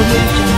audio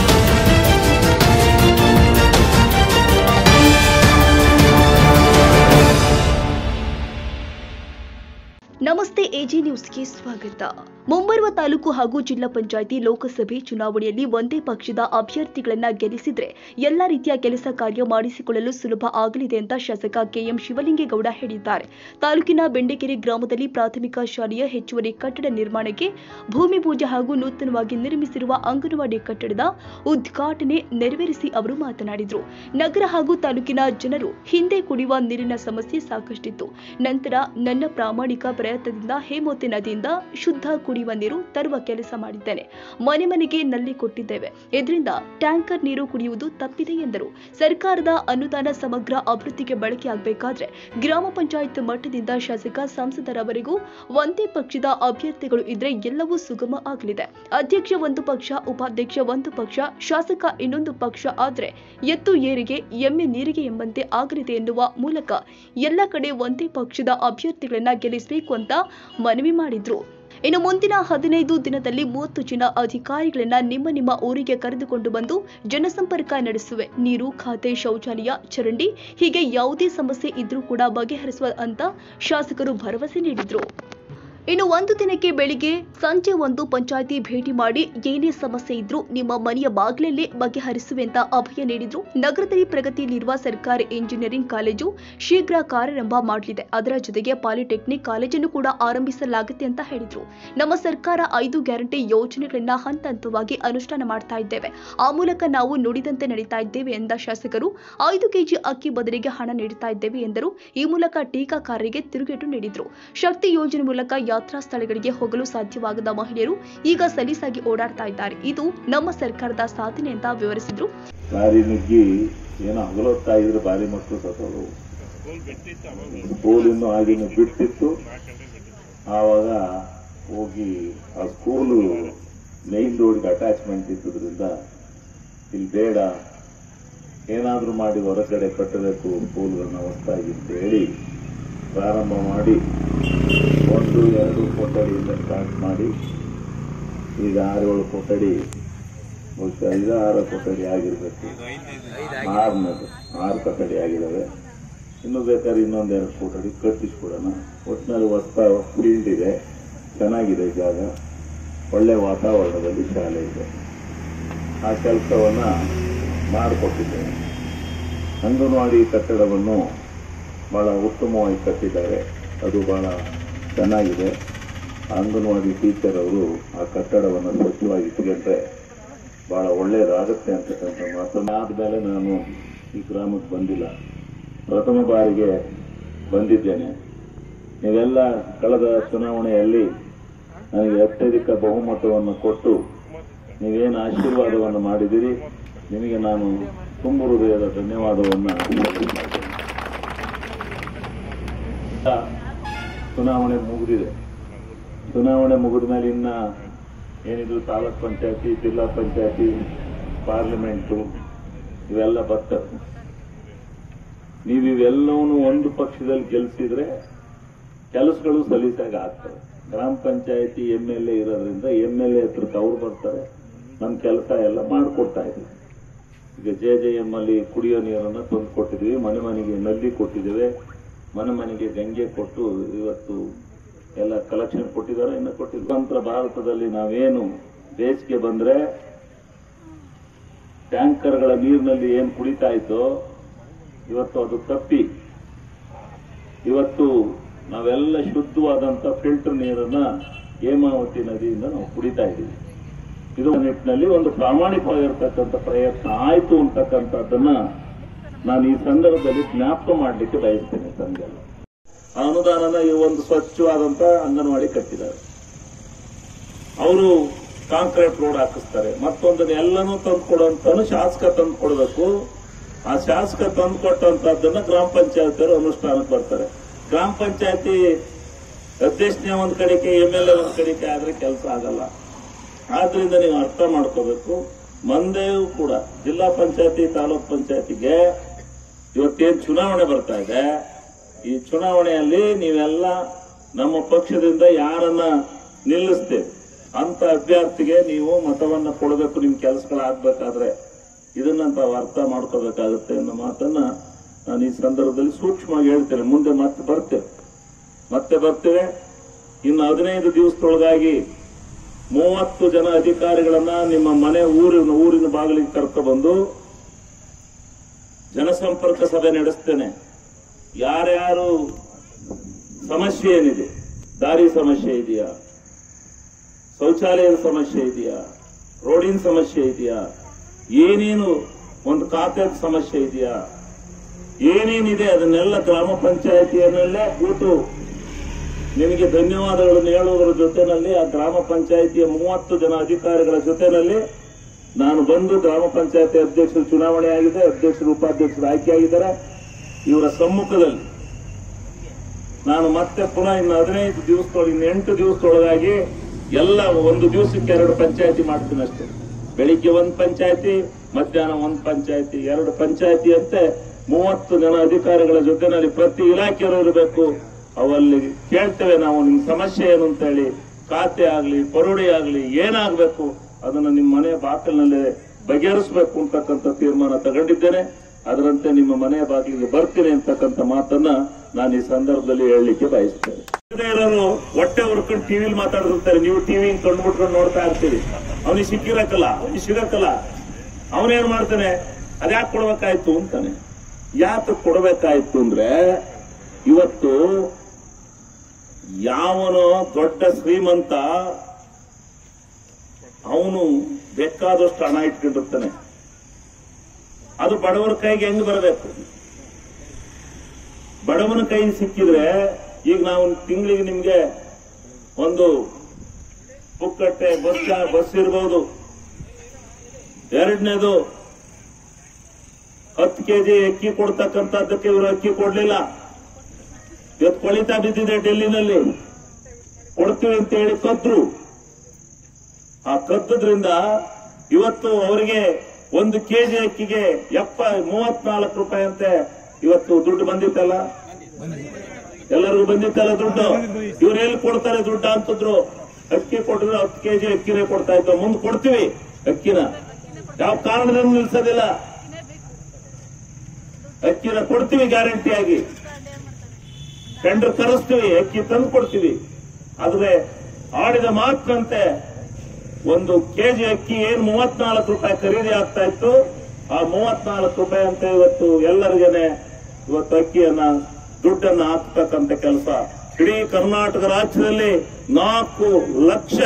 ನಮಸ್ತೆ AG ನ್ಯೂಸ್ಗೆ ಸ್ವಾಗತ. ಮುಂಬರುವ ತಾಲೂಕು ಹಾಗೂ ಜಿಲ್ಲಾ ಪಂಚಾಯಿತಿ ಲೋಕಸಭೆ ಚುನಾವಣೆಯಲ್ಲಿ ಒಂದೇ ಪಕ್ಷದ ಅಭ್ಯರ್ಥಿಗಳನ್ನ ಗೆಲ್ಲಿಸಿದ್ರೆ ಎಲ್ಲಾ ರೀತಿಯ ಕೆಲಸ ಕಾರ್ಯ ಮಾಡಿಸಿಕೊಳ್ಳಲು ಸುಲಭ ಆಗಲಿದೆ ಅಂತ ಶಾಸಕ ಕೆಎಂ ಶಿವಲಿಂಗೇಗೌಡ ಹೇಳಿದ್ದಾರೆ. ತಾಲೂಕಿನ ಬೆಂಡೆಕೆರೆ ಗ್ರಾಮದಲ್ಲಿ ಪ್ರಾಥಮಿಕ ಶಾಲೆಯ ಹೆಚ್ಚುವರಿ ಕಟ್ಟಡ ನಿರ್ಮಾಣಕ್ಕೆ ಭೂಮಿ ಪೂಜೆ ಹಾಗೂ ನೂತನವಾಗಿ ನಿರ್ಮಿಸಿರುವ ಅಂಗನವಾಡಿ ಕಟ್ಟಡದ ಉದ್ಘಾಟನೆ ನೆರವೇರಿಸಿ ಅವರು ಮಾತನಾಡಿದರು. ನಗರ ಹಾಗೂ ತಾಲೂಕಿನ ಜನರು ಹಿಂದೆ ಕುಡಿಯುವ ನೀರಿನ ಸಮಸ್ಯೆ ಸಾಕಷ್ಟಿತ್ತು. ನಂತರ ನನ್ನ ಪ್ರಾಮಾಣಿಕ ಪ್ರಯತ್ನದಿಂದ ಹೇಮೋತಿ ನದಿಯಿಂದ ಶುದ್ಧ ಕುಡಿಯುವ ನೀರು ತರುವ ಕೆಲಸ ಮಾಡಿದ್ದೇನೆ. ಮನೆ ಮನೆಗೆ ನಲ್ಲಿ ಕೊಟ್ಟಿದ್ದೇವೆ. ಇದರಿಂದ ಟ್ಯಾಂಕರ್ ನೀರು ಕುಡಿಯುವುದು ತಪ್ಪಿದೆ ಎಂದರು. ಸರ್ಕಾರದ ಅನುದಾನ ಸಮಗ್ರ ಅಭಿವೃದ್ಧಿಗೆ ಬಳಕೆಯಾಗಬೇಕಾದ್ರೆ ಗ್ರಾಮ ಪಂಚಾಯತ್ ಮಟ್ಟದಿಂದ ಶಾಸಕ ಸಂಸದರವರೆಗೂ ಒಂದೇ ಪಕ್ಷದ ಅಭ್ಯರ್ಥಿಗಳು ಇದ್ರೆ ಎಲ್ಲವೂ ಸುಗಮ ಆಗಲಿದೆ. ಅಧ್ಯಕ್ಷ ಒಂದು ಪಕ್ಷ, ಉಪಾಧ್ಯಕ್ಷ ಒಂದು ಪಕ್ಷ, ಶಾಸಕ ಇನ್ನೊಂದು ಪಕ್ಷ ಆದ್ರೆ ಎತ್ತು ಏರಿಗೆ, ಎಮ್ಮೆ ನೀರಿಗೆ ಎಂಬಂತೆ ಆಗಲಿದೆ ಎನ್ನುವ ಮೂಲಕ ಎಲ್ಲ ಕಡೆ ಒಂದೇ ಪಕ್ಷದ ಅಭ್ಯರ್ಥಿಗಳನ್ನ ಗೆಲ್ಲಿಸಬೇಕು ಅಂತ ಮನವಿ ಮಾಡಿದ್ರು. ಇನ್ನು ಮುಂದಿನ ಹದಿನೈದು ದಿನದಲ್ಲಿ ಮೂವತ್ತು ಜನ ಅಧಿಕಾರಿಗಳನ್ನ ನಿಮ್ಮ ನಿಮ್ಮ ಊರಿಗೆ ಕರೆದುಕೊಂಡು ಬಂದು ಜನಸಂಪರ್ಕ ನಡೆಸುವೆ. ನೀರು, ಖಾತೆ, ಶೌಚಾಲಯ, ಚರಂಡಿ ಹೀಗೆ ಯಾವುದೇ ಸಮಸ್ಯೆ ಇದ್ರೂ ಕೂಡ ಬಗೆಹರಿಸುವ ಅಂತ ಶಾಸಕರು ಭರವಸೆ ನೀಡಿದ್ರು. ಇನ್ನು ಒಂದು ದಿನಕ್ಕೆ ಬೆಳಿಗ್ಗೆ ಸಂಜೆ ಒಂದು ಪಂಚಾಯಿತಿ ಭೇಟಿ ಮಾಡಿ ಏನೇ ಸಮಸ್ಯೆ ಇದ್ರೂ ನಿಮ್ಮ ಮನೆಯ ಬಾಗಿಲಲ್ಲೇ ಬಗೆಹರಿಸುವಂತ ಅಭಯ ನೀಡಿದ್ರು. ನಗರದಲ್ಲಿ ಪ್ರಗತಿಯಲ್ಲಿರುವ ಸರ್ಕಾರಿ ಇಂಜಿನಿಯರಿಂಗ್ ಕಾಲೇಜು ಶೀಘ್ರ ಕಾರ್ಯಾರಂಭ ಮಾಡಲಿದೆ. ಅದರ ಜೊತೆಗೆ ಪಾಲಿಟೆಕ್ನಿಕ್ ಕಾಲೇಜನ್ನು ಕೂಡ ಆರಂಭಿಸಲಾಗುತ್ತೆ ಅಂತ ಹೇಳಿದ್ರು. ನಮ್ಮ ಸರ್ಕಾರ ಐದು ಗ್ಯಾರಂಟಿ ಯೋಜನೆಗಳನ್ನ ಹಂತ ಹಂತವಾಗಿ ಅನುಷ್ಠಾನ ಮಾಡ್ತಾ ಇದ್ದೇವೆ. ಆ ಮೂಲಕ ನಾವು ನುಡಿದಂತೆ ನಡೀತಾ ಇದ್ದೇವೆ ಎಂದ ಶಾಸಕರು, ಐದು ಕೆಜಿ ಅಕ್ಕಿ ಬದಲಿಗೆ ಹಣ ನೀಡುತ್ತಾ ಇದ್ದೇವೆ ಎಂದರು. ಈ ಮೂಲಕ ಟೀಕಾಕಾರರಿಗೆ ತಿರುಗೇಟು ನೀಡಿದ್ರು. ಶಕ್ತಿ ಯೋಜನೆ ಮೂಲಕ ಯಾತ್ರಾ ಸ್ಥಳಗಳಿಗೆ ಹೋಗಲು ಸಾಧ್ಯವಾಗದ ಮಹಿಳೆಯರು ಈಗ ಸಲೀಸಾಗಿ ಓಡಾಡ್ತಾ ಇದ್ದಾರೆ. ಇದು ನಮ್ಮ ಸರ್ಕಾರದ ಸಾಧನೆ ಅಂತ ವಿವರಿಸಿದ್ರು. ಬಿಡ್ತಿತ್ತು. ಆವಾಗ ಹೋಗಿ ಆ ಸ್ಕೂಲು ಮೇನ್ ರೋಡ್ಗೆ ಅಟ್ಯಾಚ್ಮೆಂಟ್ ಇದ್ದುದರಿಂದ ಇಲ್ಲಿ ಬೇಡ. ಏನಾದ್ರೂ ಮಾಡಿ ಹೊರಗಡೆ ಕಟ್ಟಬೇಕು ಸ್ಕೂಲ್ಗಳನ್ನ ಹೊಸ್ತಾಗಿ ಅಂತ ಹೇಳಿ ಪ್ರಾರಂಭ ಮಾಡಿ ಒಂದು, ಎರಡು ಕೊಠಡಿಯಿಂದ ಸ್ಟಾರ್ಟ್ ಮಾಡಿ. ಈಗ ಆರು ಏಳು ಕೊಠಡಿ, ಬಹುಶಃ ಐದು ಆರು ಕೊಠಡಿ ಆಗಿರ್ಬೇಕು. ಆರನದು, ಆರು ಕೊಠಡಿ ಆಗಿದ್ದಾವೆ ಇನ್ನು ಬೇಕಾದ್ರೆ ಇನ್ನೊಂದೆರಡು ಕೊಠಡಿ ಕಟ್ಟಿಸ್ಕೊಡೋಣ. ಒಟ್ಟಿನಲ್ಲಿ ಹೊಸ ಫೀಲ್ಡ್ ಇದೆ. ಚೆನ್ನಾಗಿದೆ ಜಾಗ. ಒಳ್ಳೆ ವಾತಾವರಣದಲ್ಲಿ ಶಾಲೆ ಇದೆ. ಆ ಕೆಲಸವನ್ನು ಮಾಡಿಕೊಟ್ಟಿದ್ದೇನೆ. ಅಂಗನವಾಡಿ ಕಟ್ಟಡವನ್ನು ಬಹಳ ಉತ್ತಮವಾಗಿ ಕಟ್ಟಿದ್ದಾರೆ ಅದು ಬಹಳ ಚೆನ್ನಾಗಿದೆ. ಅಂಗನವಾಡಿ ಟೀಚರ್ ಅವರು ಆ ಕಟ್ಟಡವನ್ನು ಸ್ವಚ್ಛವಾಗಿ ಇಟ್ಕೊಂಡ್ರೆ ಬಹಳ ಒಳ್ಳೆಯದಾಗುತ್ತೆ ಅಂತಕ್ಕಂಥ ಆದ ಮೇಲೆ ನಾನು ಈ ಗ್ರಾಮಕ್ಕೆ ಬಂದಿಲ್ಲ. ಪ್ರಥಮ ಬಾರಿಗೆ ಬಂದಿದ್ದೇನೆ. ನೀವೆಲ್ಲ ಕಳೆದ ಚುನಾವಣೆಯಲ್ಲಿ ನನಗೆ ಅತ್ಯಧಿಕ ಬಹುಮತವನ್ನು ಕೊಟ್ಟು ನೀವೇನು ಆಶೀರ್ವಾದವನ್ನು ಮಾಡಿದಿರಿ ನಿಮಗೆ ನಾನು ತುಂಬ ಹೃದಯದ ಧನ್ಯವಾದವನ್ನು. ಚುನಾವಣೆ ಮುಗಿದಿದೆ. ಚುನಾವಣೆ ಮುಗಿದ ಮೇಲೆ ಇನ್ನ ಏನಿದ್ರು ತಾಲೂಕ್ ಪಂಚಾಯತಿ, ಜಿಲ್ಲಾ ಪಂಚಾಯತಿ, ಪಾರ್ಲಿಮೆಂಟು, ಇವೆಲ್ಲ ಬರ್ತವೆ. ನೀವು ಒಂದು ಪಕ್ಷದಲ್ಲಿ ಗೆಲ್ಸಿದ್ರೆ ಕೆಲಸಗಳು ಸಲೀಸಾಗಿ ಆಗ್ತವೆ. ಗ್ರಾಮ ಪಂಚಾಯತಿ ಎಂ ಎಲ್ ಎ ಇರೋದ್ರಿಂದ ಎಂ ಎಲ್ ಎ ಹತ್ರಕ್ಕೆ ಅವ್ರು ಬರ್ತಾರೆ. ನಮ್ಮ ಕೆಲಸ ಎಲ್ಲ ಮಾಡಿಕೊಡ್ತಾ ಇದ್ವಿ ಈಗ ಜೆ ಜೆ ಎಂ ಅಲ್ಲಿ ಕುಡಿಯೋ ನೀರನ್ನು ತಂದು ಕೊಟ್ಟಿದ್ದೀವಿ, ಮನೆ ಮನೆಗೆ ನಲ್ಲಿ ಕೊಟ್ಟಿದ್ದೇವೆ. ಮನೆ ಮನೆಗೆ ಗಂಗೆ ಕೊಟ್ಟು ಇವತ್ತು ಎಲ್ಲ ಕಲೆಕ್ಷನ್ ಕೊಟ್ಟಿದ್ದಾರೆ, ಇನ್ನು ಕೊಟ್ಟಿದ್ದಾರೆ ಸ್ವತಂತ್ರ ಭಾರತದಲ್ಲಿ ನಾವೇನು ಬೇಸಿಗೆ ಬಂದ್ರೆ ಟ್ಯಾಂಕರ್ಗಳ ನೀರಿನಲ್ಲಿ ಏನು ಕುಡಿತಾ ಇತ್ತೋ ಇವತ್ತು ಅದು ತಪ್ಪಿ. ಇವತ್ತು ನಾವೆಲ್ಲ ಶುದ್ಧವಾದಂತ ಫಿಲ್ಟರ್ ನೀರನ್ನ ಹೇಮಾವತಿ ನದಿಯಿಂದ ನಾವು ಕುಡಿತಾ ಇದ್ದೀವಿ. ಇದು ನಿಟ್ಟಿನಲ್ಲಿ ಒಂದು ಪ್ರಾಮಾಣಿಕವಾಗಿರ್ತಕ್ಕಂಥ ಪ್ರಯತ್ನ ಆಯಿತು ಅಂತಕ್ಕಂಥದ್ದನ್ನ ನಾನು ಈ ಸಂದರ್ಭದಲ್ಲಿ ಜ್ಞಾಪಕ ಮಾಡಲಿಕ್ಕೆ ಬಯಸ್ತೇನೆ ಆ ಅನುದಾನನ ಈ ಒಂದು ಸ್ವಚ್ಛವಾದಂತ ಅಂಗನವಾಡಿ ಕಟ್ಟಿದ್ದಾರೆ. ಅವರು ಕಾಂಕ್ರೀಟ್ ರೋಡ್ ಹಾಕಿಸ್ತಾರೆ. ಮತ್ತೊಂದನ್ನು ಎಲ್ಲನೂ ತಂದು ಶಾಸಕ ತಂದು ಕೊಡಬೇಕು ಆ ಶಾಸಕ ತಂದು ಕೊಟ್ಟಂತದ್ದನ್ನ ಗ್ರಾಮ ಪಂಚಾಯತಿಯವರು ಅನುಷ್ಠಾನಕ್ಕೆ ಬರ್ತಾರೆ. ಗ್ರಾಮ ಪಂಚಾಯತಿ ಅಧ್ಯಕ್ಷನೇ ಒಂದ್ ಕಡೆಗೆ ಎಂ ಎಲ್ ಎ ಒಂದ್ ಕಡೆಗೆ ಆದ್ರೆ ಕೆಲಸ ಆಗಲ್ಲ. ಆದ್ರಿಂದ ನೀವು ಅರ್ಥ ಮಾಡ್ಕೋಬೇಕು. ಮಂದೆಯೂ ಕೂಡ ಜಿಲ್ಲಾ ಪಂಚಾಯತಿ, ತಾಲೂಕ್ ಪಂಚಾಯತಿಗೆ ಇವತ್ತೇನ್ ಚುನಾವಣೆ ಬರ್ತಾ ಇದೆ. ಈ ಚುನಾವಣೆಯಲ್ಲಿ ನೀವೆಲ್ಲ ನಮ್ಮ ಪಕ್ಷದಿಂದ ಯಾರನ್ನ ನಿಲ್ಲಿಸ್ತೇವೆ ಅಂತ ಅಭ್ಯರ್ಥಿಗೆ ನೀವು ಮತವನ್ನ ಕೊಡಬೇಕು ನಿಮ್ ಕೆಲಸಗಳಾಗ್ಬೇಕಾದ್ರೆ ಇದನ್ನಂತ ಅರ್ಥ ಮಾಡ್ಕೋಬೇಕಾಗುತ್ತೆ ಅನ್ನೋ ಮಾತನ್ನ ನಾನು ಈ ಸಂದರ್ಭದಲ್ಲಿ ಸೂಕ್ಷ್ಮವಾಗಿ ಹೇಳ್ತೇನೆ. ಮುಂದೆ ಮತ್ತೆ ಬರ್ತೇವೆ ಮತ್ತೆ ಬರ್ತೇವೆ. ಇನ್ನು ಹದಿನೈದು ದಿವಸದೊಳಗಾಗಿ ಮೂವತ್ತು ಜನ ಅಧಿಕಾರಿಗಳನ್ನ ನಿಮ್ಮ ಮನೆ ಊರಿನ ಊರಿನ ಬಾಗಿಲಿಗೆ ಕರ್ಕೊಬಂದು ಜನಸಂಪರ್ಕ ಸಭೆ ನಡೆಸ್ತೇನೆ. ಯಾರ್ಯಾರು ಸಮಸ್ಯೆ ಏನಿದೆ? ದಾರಿ ಸಮಸ್ಯೆ ಇದೆಯಾ? ಶೌಚಾಲಯದ ಸಮಸ್ಯೆ ಇದೆಯಾ? ರೋಡಿನ ಸಮಸ್ಯೆ ಇದೆಯಾ? ಏನೇನು ಒಂದು ಖಾತೆದ ಸಮಸ್ಯೆ ಇದೆಯಾ? ಏನೇನಿದೆ? ಅದನ್ನೆಲ್ಲ ಗ್ರಾಮ ಪಂಚಾಯತಿಯನ್ನಲ್ಲೇ ಕೂತು ನಿಮಗೆ ಧನ್ಯವಾದಗಳನ್ನು ಹೇಳುವುದರ ಜೊತೆಯಲ್ಲಿ ಆ ಗ್ರಾಮ ಪಂಚಾಯಿತಿಯ ಮೂವತ್ತು ಜನ ಅಧಿಕಾರಿಗಳ ಜೊತೆನಲ್ಲಿ ನಾನು ಬಂದು ಗ್ರಾಮ ಪಂಚಾಯತಿ ಅಧ್ಯಕ್ಷರು ಚುನಾವಣೆ ಆಗಿದೆ, ಅಧ್ಯಕ್ಷರು ಉಪಾಧ್ಯಕ್ಷರು ಆಯ್ಕೆಯಾಗಿದ್ದಾರೆ. ಇವರ ಸಮ್ಮುಖದಲ್ಲಿ ನಾನು ಮತ್ತೆ ಪುನಃ ಇನ್ನು ಹದಿನೈದು ದಿವಸದೊಳಗೆ, ಇನ್ನು ಎಂಟು ದಿವಸದೊಳಗಾಗಿ ಎಲ್ಲ ಒಂದು ದಿವಸಕ್ಕೆ ಎರಡು ಪಂಚಾಯತಿ ಮಾಡ್ತೀನಿ ಅಷ್ಟೇ. ಬೆಳಿಗ್ಗೆ ಒಂದ್ ಪಂಚಾಯತಿ, ಮಧ್ಯಾಹ್ನ ಒಂದ್ ಪಂಚಾಯತಿ, ಎರಡು ಪಂಚಾಯತಿ ಅಂತೆ ಮೂವತ್ತು ಜನ ಅಧಿಕಾರಿಗಳ ಜೊತೆನಲ್ಲಿ ಪ್ರತಿ ಇಲಾಖೆಯವರು ಇರಬೇಕು. ಅವಲ್ಲಿ ಕೇಳ್ತೇವೆ ನಾವು, ನಿಮ್ಮ ಸಮಸ್ಯೆ ಏನು ಅಂತ ಹೇಳಿ ಖಾತೆ ಆಗ್ಲಿ, ಪರುಡಿ ಆಗ್ಲಿ, ಏನಾಗ್ಬೇಕು? ಅದನ್ನ ನಿಮ್ಮ ಮನೆಯ ಬಾಗಿಲಿನಲ್ಲೇ ಬಗೆಹರಿಸಬೇಕು ಅಂತಕ್ಕಂಥ ತೀರ್ಮಾನ ತಗೊಂಡಿದ್ದೇನೆ. ಅದರಂತೆ ನಿಮ್ಮ ಮನೆಯ ಬಾಗಿಲಿಗೆ ಬರ್ತೀನಿ ಅಂತಕ್ಕಂಥ ಮಾತನ್ನ ನಾನು ಈ ಸಂದರ್ಭದಲ್ಲಿ ಹೇಳಲಿಕ್ಕೆ ಬಯಸ್ತೇನೆ. ಇರೋರು ಹೊಟ್ಟೆ ಹೊರ್ಕೊಂಡು ಟಿವಿಲಿ ಮಾತಾಡ್ತಿರ್ತಾರೆ. ನೀವು ಟಿವಿ ಕಂಡುಬಿಟ್ಕೊಂಡು ನೋಡ್ತಾ ಇರ್ತೀರಿ. ಅವನಿಗೆ ಸಿಕ್ಕಿರಕ್ಕಲ್ಲ, ಅವನಿಗೆ ಸಿಗಕ್ಕಲ್ಲ. ಅವನೇನ್ ಮಾಡ್ತಾನೆ? ಅದ್ಯಾಕೆ ಕೊಡ್ಬೇಕಾಯ್ತು ಅಂತಾನೆ. ಯಾಕೆ ಕೊಡ್ಬೇಕಾಯ್ತು ಅಂದ್ರೆ, ಇವತ್ತು ಯಾವನೋ ದೊಡ್ಡ ಶ್ರೀಮಂತ ಅವನು ಬೇಕಾದಷ್ಟು ಹಣ ಇಟ್ಕೊಂಡಿರ್ತಾನೆ. ಅದು ಬಡವರ ಕೈಗೆ ಹೆಂಗ್ ಬರಬೇಕು? ಬಡವನ ಕೈಗೆ ಸಿಕ್ಕಿದ್ರೆ ಈಗ ನಾವು ತಿಂಗಳಿಗೆ ನಿಮ್ಗೆ ಒಂದು ಪುಕ್ಕಟ್ಟೆ ಬಸ್ ಬಸ್ ಇರ್ಬೋದು. ಎರಡನೇದು ಹತ್ತು ಕೆಜಿ ಅಕ್ಕಿ ಕೊಡ್ತಕ್ಕಂಥದ್ದಕ್ಕೆ ಇವರು ಅಕ್ಕಿ ಕೊಡ್ಲಿಲ್ಲ. ಇವತ್ತು ಕೊಳಿತಾ ಬಿದ್ದಿದೆ ಡೆಲ್ಲಿನಲ್ಲಿ. ಕೊಡ್ತೀವಿ ಅಂತ ಹೇಳಿ ಕದ್ರು. ಆ ಕದ್ದದ್ರಿಂದ ಇವತ್ತು ಅವರಿಗೆ ಒಂದು ಕೆಜಿ ಅಕ್ಕಿಗೆ ಎಪ್ಪ ಮೂವತ್ನಾಲ್ಕು ರೂಪಾಯಿ ಅಂತೆ ಇವತ್ತು ದುಡ್ಡು ಬಂದಿತ್ತಲ್ಲ? ಎಲ್ಲರಿಗೂ ಬಂದಿತ್ತಲ್ಲ ದುಡ್ಡು? ಇವ್ರು ಎಲ್ಲಿ ಕೊಡ್ತಾರೆ ದುಡ್ಡು ಅಂತಿದ್ರು. ಅಕ್ಕಿ ಕೊಟ್ಟಿದ್ರೆ ಹತ್ತು ಕೆಜಿ ಅಕ್ಕಿನೇ ಕೊಡ್ತಾ ಇತ್ತು ಮುಂದೆ ಕೊಡ್ತೀವಿ ಅಕ್ಕಿನ. ಯಾವ ಕಾರಣದಿಂದ ನಿಲ್ಸೋದಿಲ್ಲ. ಅಕ್ಕಿನ ಕೊಡ್ತೀವಿ ಗ್ಯಾರಂಟಿಯಾಗಿ ಟೆಂಡರ್ ಕರೆಸ್ತೀವಿ, ಅಕ್ಕಿ ತಂದು ಕೊಡ್ತೀವಿ. ಆದ್ರೆ ಆಡಿದ ಮಾತಿನಂತೆ ಒಂದು ಕೆಜಿ ಅಕ್ಕಿ ಏನ್ ಮೂವತ್ನಾಲ್ಕು ರೂಪಾಯಿ ಖರೀದಿ ಆಗ್ತಾ ಇತ್ತು, ಆ ಮೂವತ್ನಾಲ್ಕು ರೂಪಾಯಿ ಅಂತ ಇವತ್ತು ಎಲ್ಲರಿಗೇನೆ ಇವತ್ತು ಅಕ್ಕಿಯನ್ನ, ದುಡ್ಡನ್ನ ಹಾಕ್ತಕ್ಕಂತ ಕೆಲಸ. ಇಡೀ ಕರ್ನಾಟಕ ರಾಜ್ಯದಲ್ಲಿ ನಾಲ್ಕು ಲಕ್ಷ,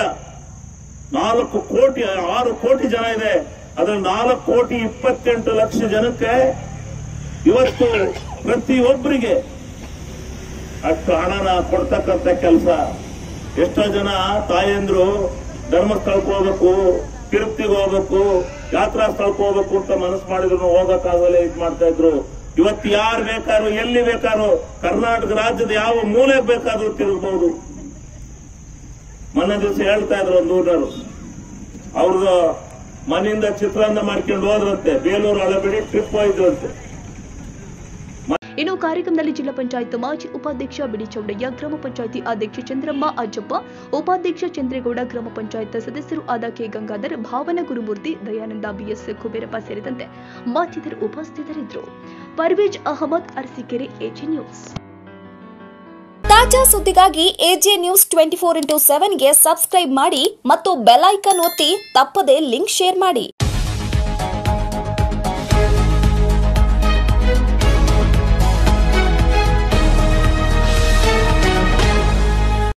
ನಾಲ್ಕು ಕೋಟಿ, ಆರು ಕೋಟಿ ಜನ ಇದೆ. ಅದ್ರ ನಾಲ್ಕು ಕೋಟಿ ಇಪ್ಪತ್ತೆಂಟು ಲಕ್ಷ ಜನಕ್ಕೆ ಇವತ್ತು ಪ್ರತಿಯೊಬ್ಬರಿಗೆ ಅಷ್ಟು ಹಣನ ಕೊಡ್ತಕ್ಕಂಥ ಕೆಲಸ. ಎಷ್ಟೋ ಜನ ತಾಯಂದ್ರು ಧರ್ಮಸ್ಥಳಕ್ಕೆ ಹೋಗ್ಬೇಕು, ತಿರುಪ್ತಿಗೆ ಹೋಗ್ಬೇಕು, ಯಾತ್ರಾ ಸ್ಥಳಕ್ಕೆ ಹೋಗ್ಬೇಕು ಅಂತ ಮನಸ್ಸು ಮಾಡಿದ್ರು ಹೋಗಕ್ಕಾಗಲೇ ಇದ್ ಮಾಡ್ತಾ ಇದ್ರು. ಇವತ್ತು ಯಾರು ಬೇಕಾದ್ರೂ, ಎಲ್ಲಿ ಬೇಕಾದ್ರೂ, ಕರ್ನಾಟಕ ರಾಜ್ಯದ ಯಾವ ಮೂಲೆ ಬೇಕಾದ್ರೂ ತಿರುಗಬಹುದು ಮನೆ ದಿವಸ ಹೇಳ್ತಾ ಇದ್ರು ಒಂದು ಊರಿನವರು. ಅವ್ರದ್ದು ಮನೆಯಿಂದ ಚಿತ್ರಾನ್ನ ಮಾಡ್ಕೊಂಡು ಹೋದ್ರಂತೆ, ಬೇಲೂರು ಹಳಬಿಡಿ ಟ್ರಿಪ್ ಹೋಯ್ದ್ರಂತೆ ಇನ್ನು ಕಾರ್ಯಕ್ರಮದಲ್ಲಿ ಜಿಲ್ಲಾ ಪಂಚಾಯತ್ ಮಾಜಿ ಉಪಾಧ್ಯಕ್ಷ ಬಿಡಿ ಚೌಡಯ್ಯ, ಗ್ರಾಮ ಪಂಚಾಯತಿ ಅಧ್ಯಕ್ಷ ಚಂದ್ರಮ್ಮ ಅಜ್ಜಪ್ಪ, ಉಪಾಧ್ಯಕ್ಷ ಚಂದ್ರೇಗೌಡ, ಗ್ರಾಮ ಪಂಚಾಯತ್ ಸದಸ್ಯರು ಆದ ಕೆ ಗಂಗಾಧರ್, ಭಾವನ ಗುರುಮೂರ್ತಿ ದಯಾನಂದ, ಬಿಎಸ್ ಕುಬೇರಪ್ಪ ಸೇರಿದಂತೆ ಮತ್ತಿತರರು ಉಪಸ್ಥಿತರಿದ್ದರು. Parvez Ahmad, Arsikere, AG news. ತಾಜಾ ಸುದ್ದಿಗಾಗಿ AJ news twenty four into ಸೆವೆನ್ಗೆ subscribe ಮಾಡಿ ಮತ್ತು ಬೆಲ್ ಐಕನ್ ಒತ್ತಿ ತಪ್ಪದೇ ಲಿಂಕ್ ಶೇರ್ ಮಾಡಿ.